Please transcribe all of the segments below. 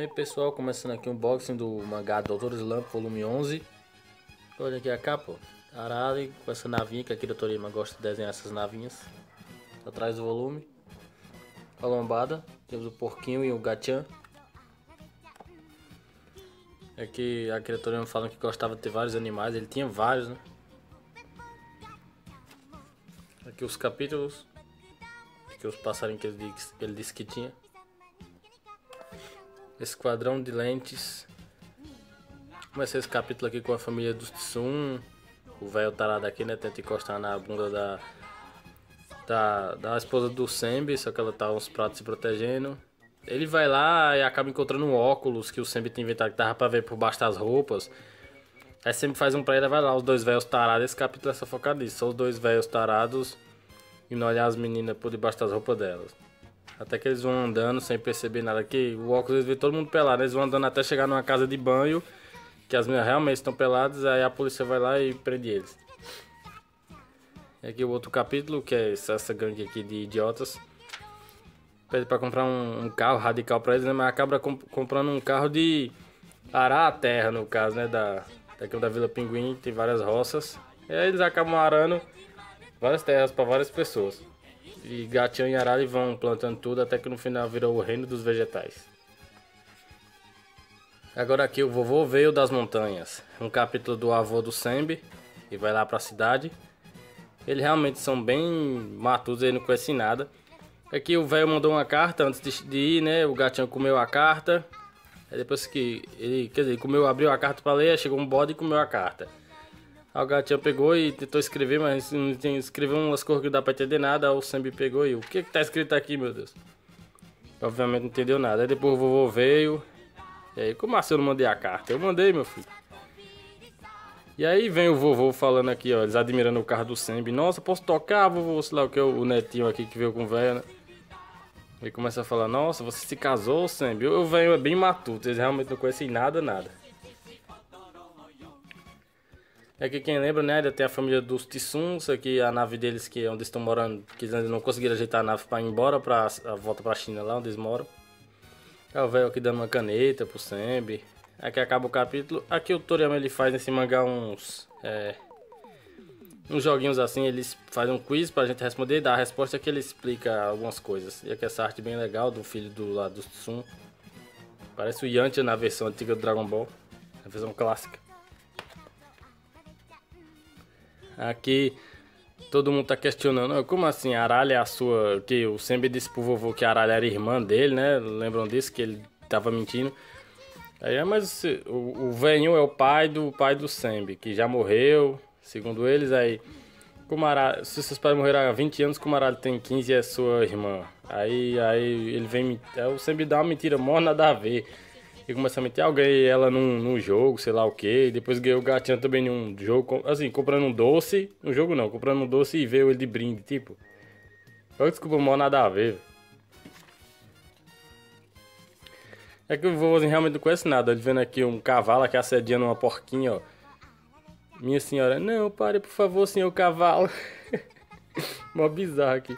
E aí pessoal, começando aqui o unboxing do mangá Doutor Slump, volume 11 Olha aqui a capa, Arali com essa navinha que a Kira Toriyama gosta de desenhar essas navinhas. Atrás do volume. A lombada, temos o porquinho e o gachan. Aqui a Akira Toriyama falando que gostava de ter vários animais, ele tinha vários né? Aqui os capítulos. Aqui os passarinhos que ele ele disse que tinha Esquadrão de Lentes. Comecei esse capítulo aqui com a família dos Tsum. O velho tarado aqui, né? Tenta encostar na bunda da, da, da esposa do Sembi, só que ela tá uns pratos se protegendo. Ele vai lá e acaba encontrando um óculos que o Sembi tinha inventado que tava pra ver por baixo das roupas. Aí sempre faz um pra ele, vai lá, os dois velhos tarados. Esse capítulo é só focado nisso. São os dois velhos tarados e não olhar as meninas por debaixo das roupas delas. Até que eles vão andando sem perceber nada. Que o óculos eles vê todo mundo pelado. Eles vão andando até chegar numa casa de banho. Que as meninas realmente estão peladas. Aí a polícia vai lá e prende eles. E aqui o outro capítulo, que é essa gangue aqui de idiotas. Pede pra comprar um, um carro radical pra eles, né? Mas acaba comp comprando um carro de arar a terra, no caso, né? Da, daqui da Vila Pinguim, tem várias roças. E aí eles acabam arando várias terras para várias pessoas. E Gatian e Arali vão plantando tudo até que no final virou o reino dos vegetais. Agora aqui o vovô veio das montanhas. Um capítulo do avô do Sembi. E vai lá para a cidade. Eles realmente são bem matutos, ele não conhece nada. Aqui o velho mandou uma carta antes de ir, né? O gatinho comeu a carta. Aí depois que ele, quer dizer, comeu, abriu a carta para ler, chegou um bode e comeu a carta. Aí o gatinho pegou e tentou escrever, mas escreveu umas coisas que não dá pra entender nada. O Sambi pegou e o que que tá escrito aqui, meu Deus? Obviamente não entendeu nada. Aí depois o vovô veio. E aí, como assim eu não mandei a carta? Eu mandei, meu filho. E aí vem o vovô falando aqui, ó, eles admirando o carro do Sembi. Nossa, posso tocar, vovô? Sei lá o que, o netinho aqui que veio com o velho, né? Aí começa a falar, nossa, você se casou, Sembi? O velho é bem matuto, eles realmente não conhecem nada, nada. É que quem lembra, né, ainda tem a família dos Tissuns, aqui a nave deles, que é onde estão morando, que eles ainda não conseguiram ajeitar a nave para ir embora, para a volta para a China, lá onde eles moram. É o velho aqui dando uma caneta pro Sembi. Aqui acaba o capítulo. Aqui o Toriyama ele faz nesse mangá uns. É, uns joguinhos assim, eles fazem um quiz pra gente responder e dá a resposta que ele explica algumas coisas. E aqui essa arte bem legal do filho do lado do Tsum. Parece o Yantia na versão antiga do Dragon Ball, a versão clássica. Aqui todo mundo tá questionando, como assim, Aralha é a sua. Que o sempre disse pro vovô que a Aralha era irmã dele, né? Lembram disso? Que ele tava mentindo. Aí, é, mas o, o velhinho é o pai do pai do Sembi, que já morreu, segundo eles, aí. Kumaralha, se seus pais morreram há 20 anos, Kumaralha tem 15 e é sua irmã. Aí, aí ele vem. Aí o Sembi dá uma mentira, morre nada a ver e meter, ah, ganhei ela num, num jogo, sei lá o que. E depois ganhei o gatinho também num jogo, assim, comprando um doce. No jogo não, comprando um doce e veio ele de brinde, tipo. Eu desculpa, mal nada a ver. É que o vovôzinho realmente não conhece nada. Ele vendo aqui um cavalo aqui assediando uma porquinha, ó. Minha senhora, não, pare por favor, senhor cavalo. Mó bizarro aqui.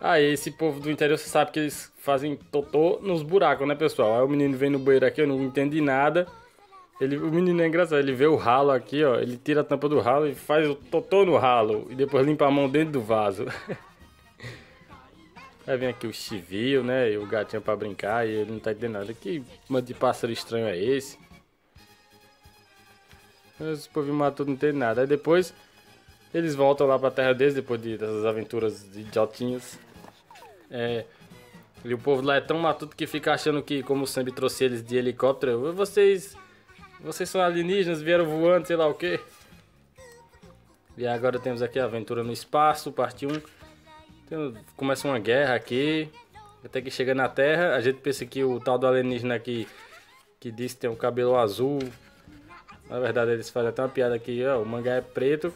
Ah, esse povo do interior, você sabe que eles fazem totô nos buracos, né, pessoal? Aí o menino vem no banheiro aqui, eu não entendi nada. Ele, o menino é engraçado, ele vê o ralo aqui, ó. Ele tira a tampa do ralo e faz o totô no ralo. E depois limpa a mão dentro do vaso. Aí vem aqui o chivio, né? E o gatinho pra brincar e ele não tá entendendo nada. Que mano de pássaro estranho é esse? Esse povo matou, não entende nada. Aí depois eles voltam lá pra terra deles, depois de, dessas aventuras idiotinhas. É, e o povo lá é tão matuto que fica achando que, como sempre trouxe eles de helicóptero, vocês. Vocês são alienígenas, vieram voando, sei lá o que. E agora temos aqui a aventura no espaço, parte 1. Tem, começa uma guerra aqui. Até que chega na Terra, a gente pensa que o tal do alienígena aqui que diz que tem o um cabelo azul. Na verdade eles fazem até uma piada aqui, ó, o mangá é preto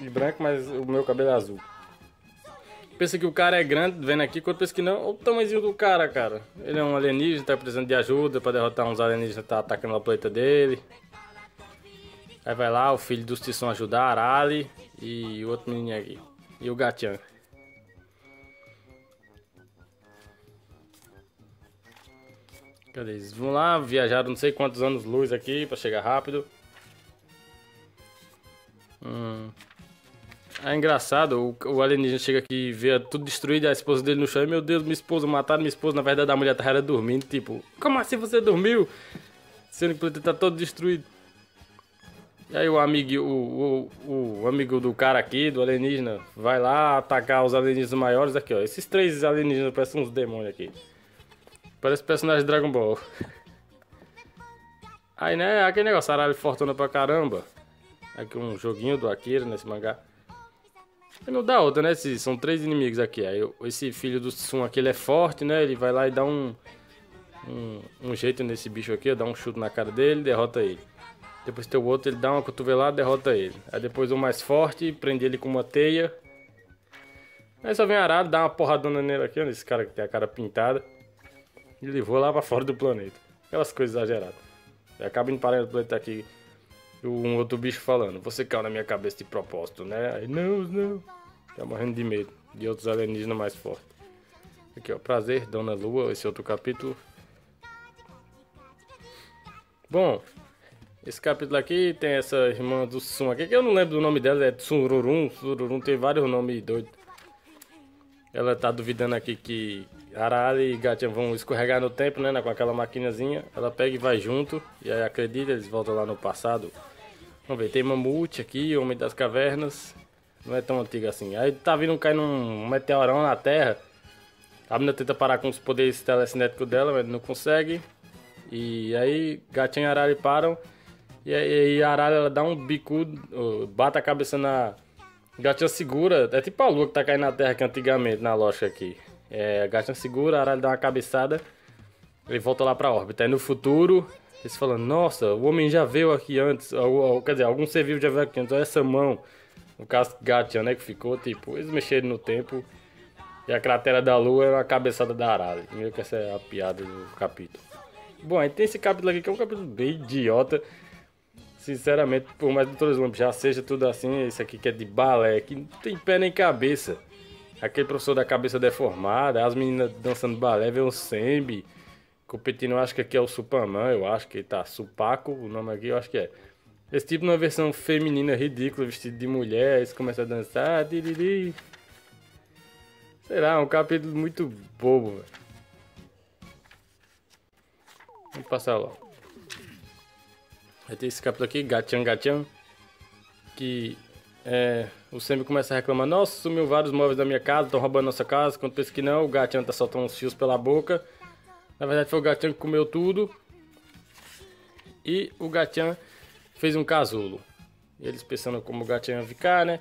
e branco, mas o meu cabelo é azul pensa que o cara é grande, vendo aqui, quando pensa que não, olha o tamanhozinho do cara, cara. Ele é um alienígena, tá precisando de ajuda pra derrotar uns alienígenas que tá atacando a planeta dele. Aí vai lá, o filho do Tisson ajudar, Arali e o outro menino aqui. E o Gatian. Cadê eles? Vão lá, viajaram não sei quantos anos luz aqui pra chegar rápido. É engraçado, o, o alienígena chega aqui e vê tudo destruído, a esposa dele no chão, e meu Deus, minha esposa, mataram minha esposa, na verdade a mulher tava dormindo, tipo, como assim você dormiu? Sendo que o planeta tá todo destruído. E aí o amigo, o, o, o amigo do cara aqui, do alienígena, vai lá atacar os alienígenas maiores aqui, ó. Esses três alienígenas parecem uns demônios aqui. Parece personagem de Dragon Ball. Aí, né, aquele negócio, aralho fortuna pra caramba. Aqui um joguinho do Akira nesse mangá. E não dá outra, né? São três inimigos aqui. Aí esse filho do Sun aqui, ele é forte, né? Ele vai lá e dá um, um, um jeito nesse bicho aqui, dá um chute na cara dele derrota ele. Depois tem o outro, ele dá uma cotovelada derrota ele. Aí depois o mais forte, prende ele com uma teia. Aí só vem arado, dá uma porradona nele aqui, ó, esse cara que tem a cara pintada. E levou lá pra fora do planeta. Aquelas coisas exageradas. E acaba indo para o planeta aqui um outro bicho falando, você caiu na minha cabeça de propósito, né? Aí, não, não. Tá morrendo de medo de outros alienígenas mais fortes. Aqui, ó, prazer, Dona Lua, esse outro capítulo. Bom, esse capítulo aqui tem essa irmã do Sun aqui, que eu não lembro do nome dela, é Tsururum. Tsururum tem vários nomes doidos. Ela tá duvidando aqui que Arali e Gatia vão escorregar no tempo, né? Com aquela maquinazinha. Ela pega e vai junto. E aí acredita, eles voltam lá no passado. Vamos ver, tem Mamute aqui, Homem das Cavernas. Não é tão antigo assim. Aí tá vindo cair um meteorão na Terra. A menina tenta parar com os poderes telecinéticos dela, mas não consegue. E aí Gatinha e Arali param. E aí a Arali ela dá um bicudo, bate a cabeça na. Gatinha segura, é tipo a lua que tá caindo na Terra que antigamente, na lógica aqui. É, Gatinha segura, Arali dá uma cabeçada. Ele volta lá pra órbita. Aí no futuro, eles falam, nossa, o homem já veio aqui antes. Ou, ou, quer dizer, algum ser vivo já veio aqui antes. Olha essa mão. No caso, Gatia, né? Que ficou, tipo, eles mexeram no tempo. E a cratera da lua era a cabeçada da Arara. Meio que essa é a piada do capítulo. Bom, aí tem esse capítulo aqui que é um capítulo bem idiota. Sinceramente, por mais que Doutor já seja tudo assim, esse aqui que é de balé, que não tem pé nem cabeça. Aquele professor da cabeça deformada, as meninas dançando balé, vê o Sembi. Competindo, acho que aqui é o Superman, eu acho que tá Supaco, o nome aqui, eu acho que é. Esse tipo numa versão feminina ridícula, vestido de mulher, eles começam a dançar, diriri. Sei lá, um capítulo muito bobo, velho. Vamos passar lá. Vai ter esse capítulo aqui, Gatian Gatian. Que é, o Sembi começa a reclamar: Nossa, sumiu vários móveis da minha casa, estão roubando nossa casa. Quando pensa que não, o Gatian tá soltando uns fios pela boca. Na verdade foi o Gatian que comeu tudo. E o Gatian fez um casulo. Eles pensando como o Gatian ia ficar, né?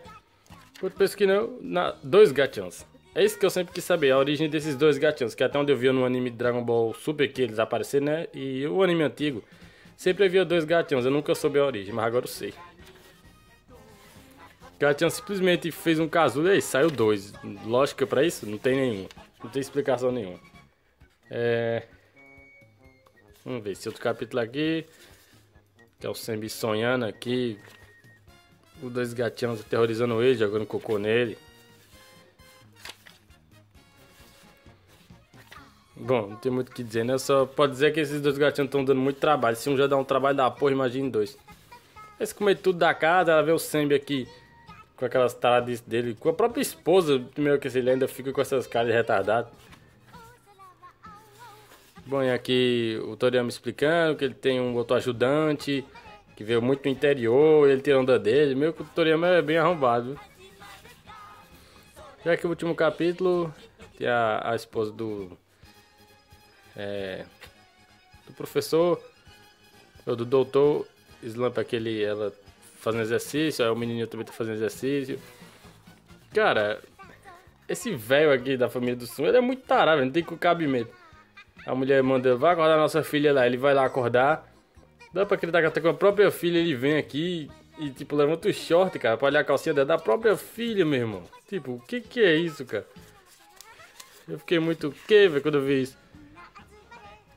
Quando pensa que não, na, dois Gatians. É isso que eu sempre quis saber, a origem desses dois Gatians. Que até onde eu vi no anime Dragon Ball Super que eles apareceram, né? E o anime antigo. Sempre havia dois Gatians, eu nunca soube a origem, mas agora eu sei. Gatian simplesmente fez um casulo e aí saiu dois. Lógica para isso? Não tem nenhum. Não tem explicação nenhuma. É... Vamos ver esse outro capítulo aqui. Que é o Sembi sonhando aqui. Os dois gatinhos aterrorizando ele, jogando cocô nele. Bom, não tem muito o que dizer, né? Só pode dizer que esses dois gatinhos estão dando muito trabalho. Se um já dá um trabalho da porra, imagine dois. Esse comer tudo da casa, ela vê o Sembi aqui com aquelas taradas dele, com a própria esposa, primeiro que ele ainda fica com essas caras retardadas. Bom, e aqui o Toriyama explicando que ele tem um outro ajudante que veio muito do interior, ele tira onda dele. Meio que o Toriyama é bem arrombado. Já que o último capítulo tem a, a esposa do. É, do professor, ou do doutor Slump, aquele. Ela fazendo exercício, aí o menininho também tá fazendo exercício. Cara, esse velho aqui da família do Sun, ele é muito tarado, não tem cabimento. A mulher manda, vai acordar nossa filha lá. Ele vai lá acordar. Dá pra acreditar que até com a própria filha ele vem aqui e, tipo, levanta o short, cara, pra olhar a calcinha dela da própria filha, meu irmão. Tipo, o que que é isso, cara? Eu fiquei muito que, velho, quando eu vi isso.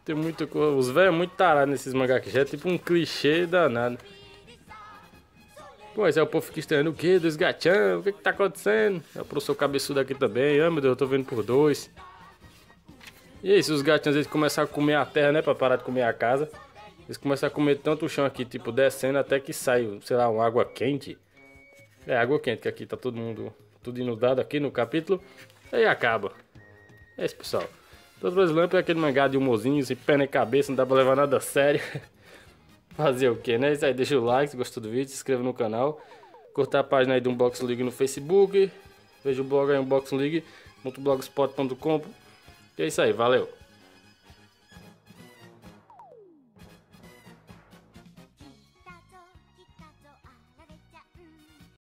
Tem muito. Os velhos muito tarados nesses mangá aqui. Já é tipo um clichê danado. Esse é o povo que estranhando o quê? Dos gatinhos? O que que tá acontecendo? É o professor cabeçudo aqui também. Ah, meu Deus, eu tô vendo por dois. E é isso, os gatinhos eles começam a comer a terra, né? Pra parar de comer a casa. Eles começam a comer tanto o chão aqui, tipo, descendo até que sai, sei lá, uma água quente. É, água quente, que aqui tá todo mundo, tudo inundado aqui no capítulo. Aí acaba. É isso, pessoal. Dos brasileiros é aquele mangá de humorzinho, sem pé na cabeça, não dá pra levar nada a sério. Fazer o que, né? Isso aí, deixa o like se gostou do vídeo, se inscreva no canal. Curta a página aí do Unboxing League no Facebook. Veja o blog aí, unboxingleague.blogspot.com. E é isso aí, valeu!